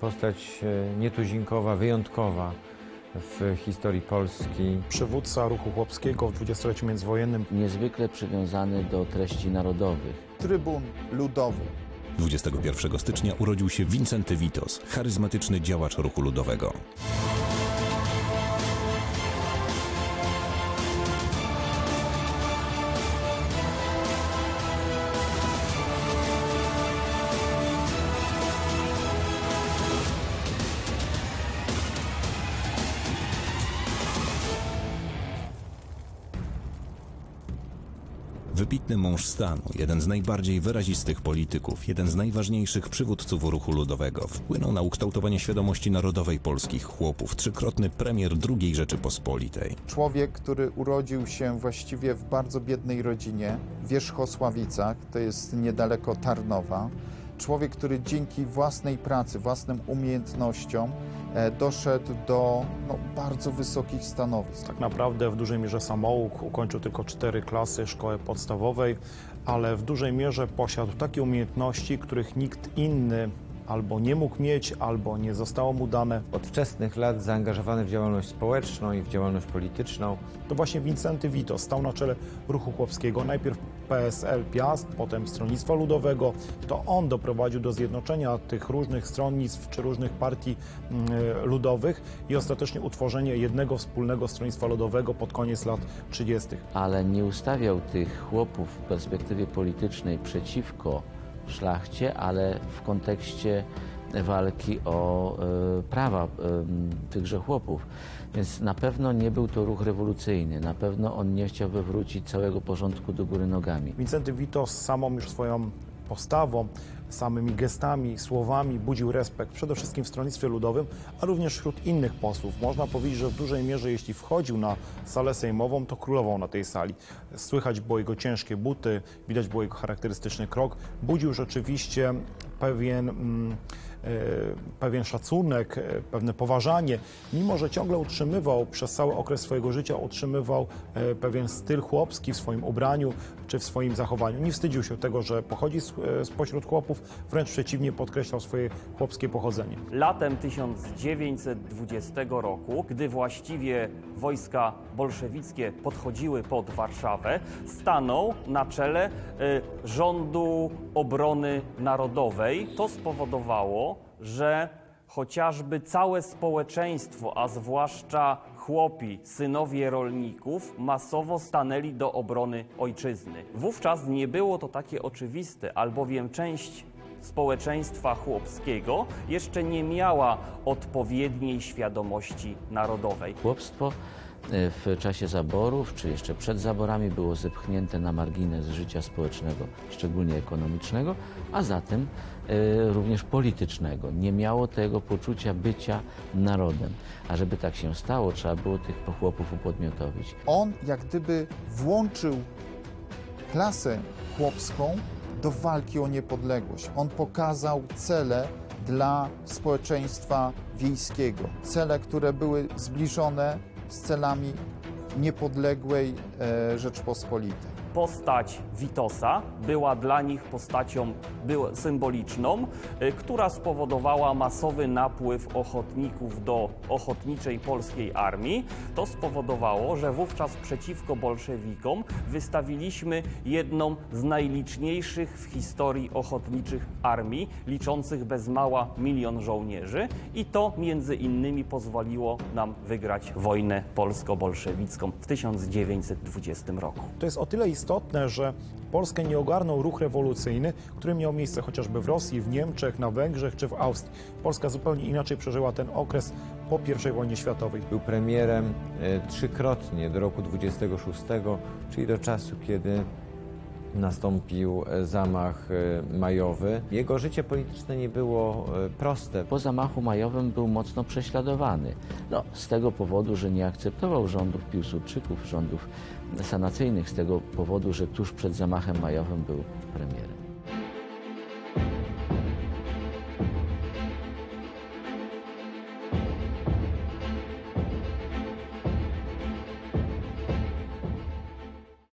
Postać e, nietuzinkowa, wyjątkowa w historii Polski. Przywódca ruchu chłopskiego w dwudziestoleciu międzywojennym. Niezwykle przywiązany do treści narodowych. Trybun ludowy. 21 stycznia urodził się Wincenty Witos, charyzmatyczny działacz ruchu ludowego. Wybitny mąż stanu, jeden z najbardziej wyrazistych polityków, jeden z najważniejszych przywódców ruchu ludowego, wpłynął na ukształtowanie świadomości narodowej polskich chłopów, trzykrotny premier II Rzeczypospolitej. Człowiek, który urodził się właściwie w bardzo biednej rodzinie, w Wierzchosławicach, to jest niedaleko Tarnowa. Człowiek, który dzięki własnej pracy, własnym umiejętnościom doszedł do no, bardzo wysokich stanowisk. Tak naprawdę w dużej mierze samouk, ukończył tylko cztery klasy szkoły podstawowej, ale w dużej mierze posiadł takie umiejętności, których nikt inny albo nie mógł mieć, albo nie zostało mu dane. Od wczesnych lat zaangażowany w działalność społeczną i w działalność polityczną. To właśnie Wincenty Witos stał na czele ruchu chłopskiego, najpierw PSL Piast, potem Stronnictwa Ludowego. To on doprowadził do zjednoczenia tych różnych stronnictw czy różnych partii mm, ludowych i ostatecznie utworzenie jednego wspólnego Stronnictwa Ludowego pod koniec lat 30. Ale nie ustawiał tych chłopów w perspektywie politycznej przeciwko szlachcie, ale w kontekście walki o y, prawa y, tychże chłopów. Więc na pewno nie był to ruch rewolucyjny, na pewno on nie chciał wywrócić całego porządku do góry nogami. Wincenty Witos samą już swoją postawą, samymi gestami, słowami budził respekt przede wszystkim w stronnictwie ludowym, a również wśród innych posłów. Można powiedzieć, że w dużej mierze jeśli wchodził na salę sejmową, to królował na tej sali. Słychać było jego ciężkie buty, widać było jego charakterystyczny krok. Budził rzeczywiście pewien... Mm, pewien szacunek, pewne poważanie, mimo że ciągle utrzymywał przez cały okres swojego życia, utrzymywał pewien styl chłopski w swoim ubraniu czy w swoim zachowaniu. Nie wstydził się tego, że pochodzi spośród chłopów, wręcz przeciwnie podkreślał swoje chłopskie pochodzenie. Latem 1920 roku, gdy właściwie wojska bolszewickie podchodziły pod Warszawę, stanął na czele y, rządu obrony narodowej. To spowodowało, że chociażby całe społeczeństwo, a zwłaszcza chłopi, synowie rolników, masowo stanęli do obrony ojczyzny. Wówczas nie było to takie oczywiste, albowiem część społeczeństwa chłopskiego jeszcze nie miała odpowiedniej świadomości narodowej. Chłopstwo e, w czasie zaborów, czy jeszcze przed zaborami, było zepchnięte na margines życia społecznego, szczególnie ekonomicznego, a zatem e, również politycznego. Nie miało tego poczucia bycia narodem. A żeby tak się stało, trzeba było tych chłopów upodmiotowić. On jak gdyby włączył klasę chłopską do walki o niepodległość. On pokazał cele dla społeczeństwa wiejskiego. Cele, które były zbliżone z celami niepodległej e, Rzeczpospolitej postać Witosa była dla nich postacią symboliczną, y, która spowodowała masowy napływ ochotników do ochotniczej polskiej armii. To spowodowało, że wówczas przeciwko bolszewikom wystawiliśmy jedną z najliczniejszych w historii ochotniczych armii, liczących bez mała milion żołnierzy i to między innymi pozwoliło nam wygrać wojnę polsko-bolszewicką w 1920 roku. To jest o tyle istotne, istotne, że Polskę nie ogarnął ruch rewolucyjny, który miał miejsce chociażby w Rosji, w Niemczech, na Węgrzech czy w Austrii. Polska zupełnie inaczej przeżyła ten okres po I wojnie światowej. Był premierem e, trzykrotnie do roku 26, czyli do czasu, kiedy nastąpił e, zamach e, majowy. Jego życie polityczne nie było proste. Po zamachu majowym był mocno prześladowany. No, z tego powodu, że nie akceptował rządów Piłsudczyków, rządów sanacyjnych, z tego powodu, że tuż przed zamachem majowym był premierem.